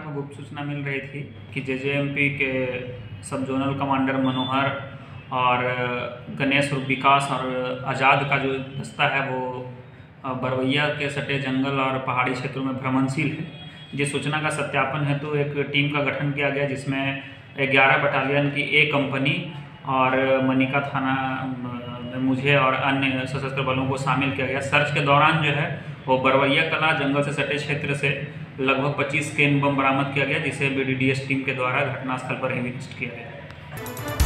को गुप्त सूचना मिल रही थी कि जे के सब जोनल कमांडर मनोहर और गणेश और विकास और आज़ाद का जो दस्ता है वो बरवैया के सटे जंगल और पहाड़ी क्षेत्रों में भ्रमणशील है। जिस सूचना का सत्यापन हेतु तो एक टीम का गठन किया गया जिसमें ग्यारह बटालियन की ए कंपनी और मनिका थाना में मुझे और अन्य सशस्त्र बलों को शामिल किया गया। सर्च के दौरान जो है वो बरवैया कला जंगल से सटे क्षेत्र से लगभग 25 केन बम बरामद किया गया, जिसे बी टीम के द्वारा घटनास्थल पर इन्वेस्ट किया गया।